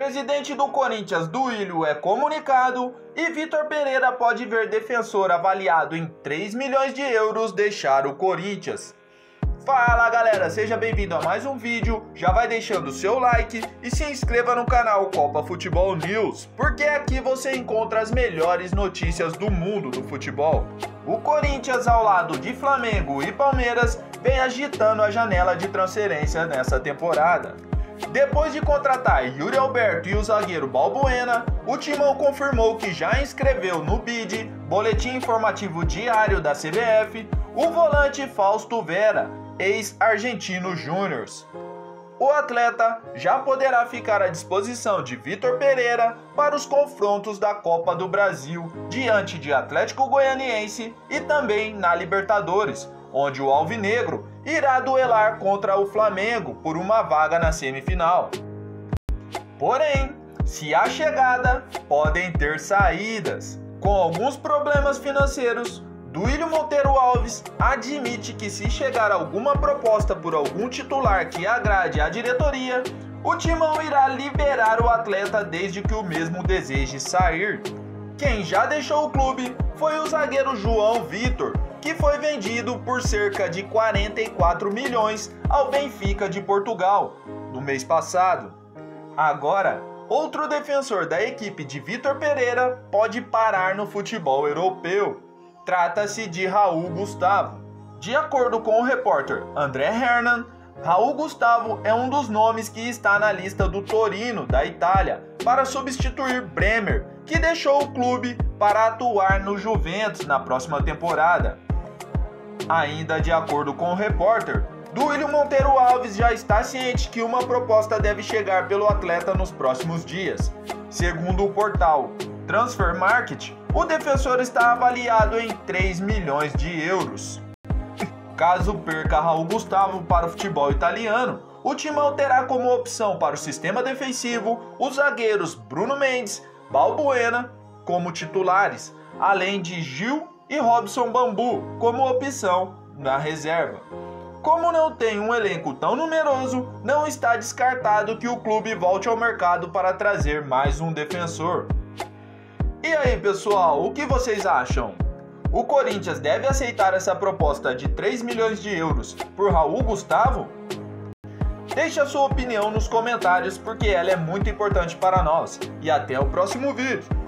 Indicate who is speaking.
Speaker 1: Presidente do Corinthians, Duílio, é comunicado e Vitor Pereira pode ver defensor avaliado em 3 milhões de euros deixar o Corinthians. Fala galera, seja bem-vindo a mais um vídeo, já vai deixando o seu like e se inscreva no canal Copa Futebol News, porque aqui você encontra as melhores notícias do mundo do futebol. O Corinthians, ao lado de Flamengo e Palmeiras, vem agitando a janela de transferência nessa temporada. Depois de contratar Yuri Alberto e o zagueiro Balbuena, o Timão confirmou que já inscreveu no BID, Boletim Informativo Diário da CBF, o volante Fausto Vera, ex-argentino Júnior. O atleta já poderá ficar à disposição de Vitor Pereira para os confrontos da Copa do Brasil diante de Atlético Goianiense e também na Libertadores, onde o Alvinegro irá duelar contra o Flamengo por uma vaga na semifinal. Porém, se há chegada, podem ter saídas. Com alguns problemas financeiros, Duílio Monteiro Alves admite que se chegar alguma proposta por algum titular que agrade a diretoria, o Timão irá liberar o atleta desde que o mesmo deseje sair. Quem já deixou o clube foi o zagueiro João Vitor, que foi vendido por cerca de 44 milhões ao Benfica de Portugal no mês passado. Agora, outro defensor da equipe de Vitor Pereira pode parar no futebol europeu. Trata-se de Raul Gustavo. De acordo com o repórter André Hernan, Raul Gustavo é um dos nomes que está na lista do Torino, da Itália, para substituir Bremer, que deixou o clube para atuar no Juventus na próxima temporada. Ainda de acordo com o repórter, Duílio Monteiro Alves já está ciente que uma proposta deve chegar pelo atleta nos próximos dias. Segundo o portal Transfer Market, o defensor está avaliado em 3 milhões de euros. Caso perca Raul Gustavo para o futebol italiano, o Timão terá como opção para o sistema defensivo os zagueiros Bruno Mendes, Balbuena como titulares, além de Gil e Robson Bambu como opção na reserva. Como não tem um elenco tão numeroso, não está descartado que o clube volte ao mercado para trazer mais um defensor. E aí, pessoal, o que vocês acham? O Corinthians deve aceitar essa proposta de 3 milhões de euros por Raul Gustavo? Deixe a sua opinião nos comentários porque ela é muito importante para nós. E até o próximo vídeo.